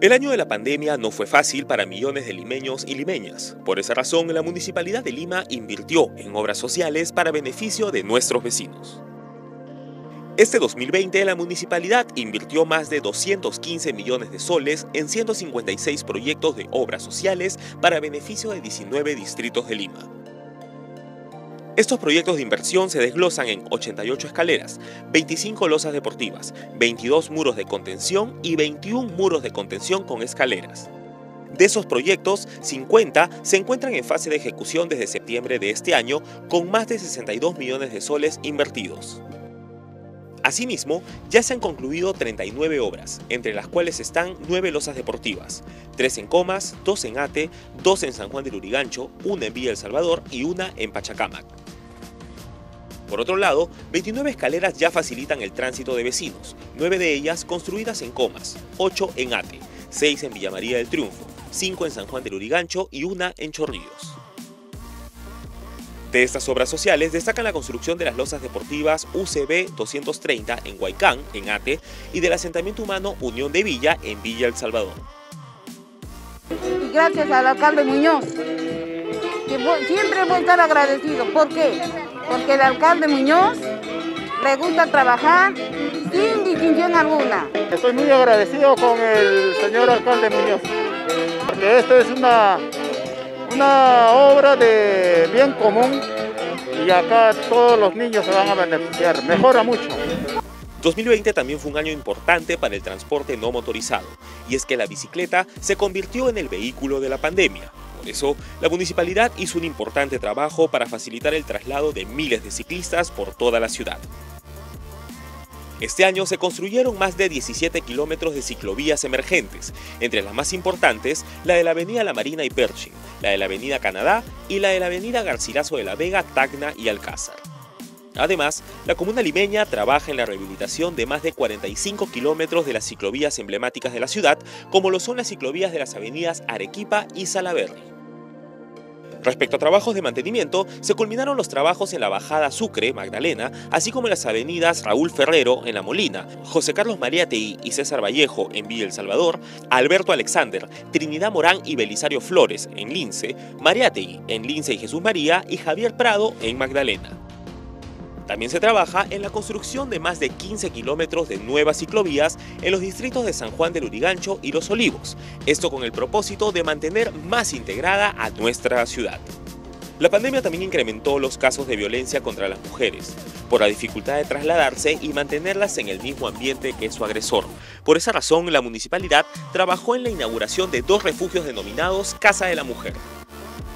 El año de la pandemia no fue fácil para millones de limeños y limeñas. Por esa razón, la Municipalidad de Lima invirtió en obras sociales para beneficio de nuestros vecinos. Este 2020, la municipalidad invirtió más de 215 millones de soles en 156 proyectos de obras sociales para beneficio de 19 distritos de Lima. Estos proyectos de inversión se desglosan en 88 escaleras, 25 losas deportivas, 22 muros de contención y 21 muros de contención con escaleras. De esos proyectos, 50 se encuentran en fase de ejecución desde septiembre de este año con más de 62 millones de soles invertidos. Asimismo, ya se han concluido 39 obras, entre las cuales están 9 losas deportivas, 3 en Comas, 2 en Ate, 2 en San Juan del Urigancho, una en Villa El Salvador y una en Pachacamac. Por otro lado, 29 escaleras ya facilitan el tránsito de vecinos, 9 de ellas construidas en Comas, 8 en Ate, 6 en Villa María del Triunfo, 5 en San Juan del Urigancho y una en Chorrillos. De estas obras sociales destacan la construcción de las losas deportivas UCB 230 en Huaycán, en Ate, y del asentamiento humano Unión de Villa en Villa El Salvador. Gracias al alcalde Muñoz, que siempre voy a estar agradecido. ¿Por qué? Porque el alcalde Muñoz le gusta trabajar sin distinción alguna. Estoy muy agradecido con el señor alcalde Muñoz, porque esto es una, una obra de bien común y acá todos los niños se van a beneficiar, mejora mucho. 2020 también fue un año importante para el transporte no motorizado, y es que la bicicleta se convirtió en el vehículo de la pandemia. Por eso, la municipalidad hizo un importante trabajo para facilitar el traslado de miles de ciclistas por toda la ciudad. Este año se construyeron más de 17 kilómetros de ciclovías emergentes, entre las más importantes la de la avenida La Marina y Pershing, la de la avenida Canadá y la de la avenida Garcilaso de la Vega, Tacna y Alcázar. Además, la comuna limeña trabaja en la rehabilitación de más de 45 kilómetros de las ciclovías emblemáticas de la ciudad, como lo son las ciclovías de las avenidas Arequipa y Salaverry. Respecto a trabajos de mantenimiento, se culminaron los trabajos en la bajada Sucre, Magdalena, así como en las avenidas Raúl Ferrero en La Molina, José Carlos Mariátegui y César Vallejo en Villa El Salvador, Alberto Alexander, Trinidad Morán y Belisario Flores en Lince, Mariátegui en Lince y Jesús María y Javier Prado en Magdalena. También se trabaja en la construcción de más de 15 kilómetros de nuevas ciclovías en los distritos de San Juan del Urigancho y Los Olivos, esto con el propósito de mantener más integrada a nuestra ciudad. La pandemia también incrementó los casos de violencia contra las mujeres, por la dificultad de trasladarse y mantenerlas en el mismo ambiente que su agresor. Por esa razón, la municipalidad trabajó en la inauguración de dos refugios denominados Casa de la Mujer.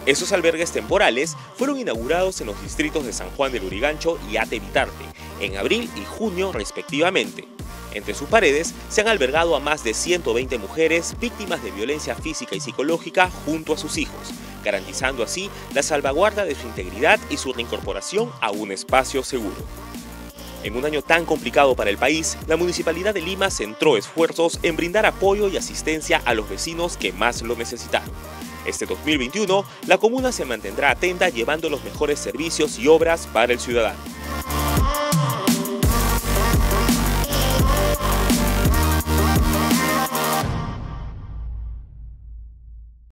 Esos albergues temporales fueron inaugurados en los distritos de San Juan del Urigancho y Ate Vitarte, en abril y junio respectivamente. Entre sus paredes se han albergado a más de 120 mujeres víctimas de violencia física y psicológica junto a sus hijos, garantizando así la salvaguarda de su integridad y su reincorporación a un espacio seguro. En un año tan complicado para el país, la Municipalidad de Lima centró esfuerzos en brindar apoyo y asistencia a los vecinos que más lo necesitaron. Este 2021, la comuna se mantendrá atenta llevando los mejores servicios y obras para el ciudadano.